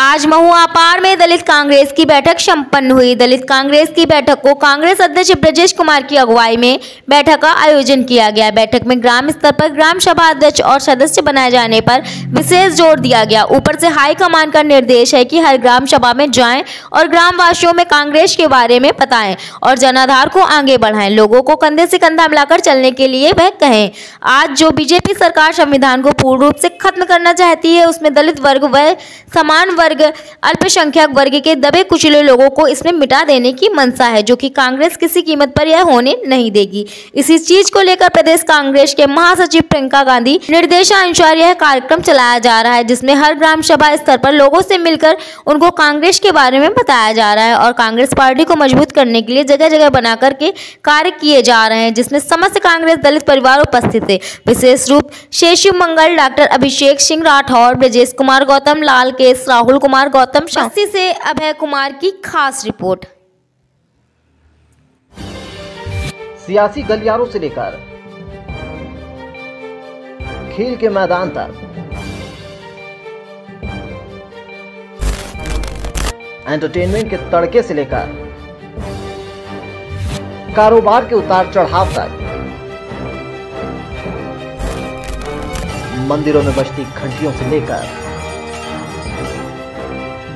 आज महुआ पार में दलित कांग्रेस की बैठक संपन्न हुई। दलित कांग्रेस की बैठक को कांग्रेस अध्यक्ष ब्रजेश कुमार की अगुवाई में बैठक का आयोजन किया गया। बैठक में ग्राम स्तर पर ग्राम सभा अध्यक्ष और सदस्य बनाए जाने पर विशेष ज़ोर दिया गया। ऊपर से हाईकमान का निर्देश है कि हर ग्राम सभा में जाएँ और ग्राम वासियों में कांग्रेस के बारे में बताएँ और जनाधार को आगे बढ़ाएँ। लोगों को कंधे से कंधा मिलाकर चलने के लिए वह कहें, आज जो बीजेपी सरकार संविधान को पूर्ण रूप से खत्म करना चाहती है, उसमें दलित वर्ग व समान वर्ग अल्पसंख्यक वर्ग के दबे कुचले लोगों को इसमें मिटा देने की मंशा है, जो कि कांग्रेस किसी कीमत पर यह होने नहीं देगी। इसी चीज़ को लेकर प्रदेश कांग्रेस के महासचिव प्रियंका गांधी निर्देशानुसार यह कार्यक्रम चलाया जा रहा है, जिसमें हर ग्राम सभा स्तर पर लोगों से मिलकर उनको कांग्रेस के बारे में बताया जा रहा है और कांग्रेस पार्टी को मज़बूत करने के लिए जगह जगह बना करके कार्य किए जा रहे हैं, जिसमें समस्त कांग्रेस दलित परिवार उपस्थित थे। विशेष रूप, शेषु मंगल, डॉक्टर अभिषेक सिंह राठौर, ब्रजेश कुमार गौतम, लाल केस, राहुल कुमार गौतम शास्त्री से अभय कुमार की खास रिपोर्ट। सियासी गलियारों से लेकर खेल के मैदान तक। एंटरटेनमेंट के तड़के से लेकर कारोबार के उतार चढ़ाव तक। मंदिरों में बजती घंटियों से लेकर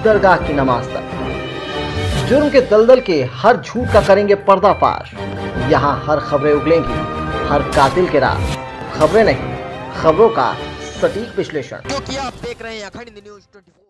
दरगाह की नमाज़ तक। जुर्म के दलदल के हर झूठ का करेंगे पर्दाफाश। यहाँ हर खबरें उगलेंगी, हर कातिल के राज। खबरें नहीं, खबरों का सटीक विश्लेषण। क्योंकि आप देख रहे हैं अखंड न्यूज़ 24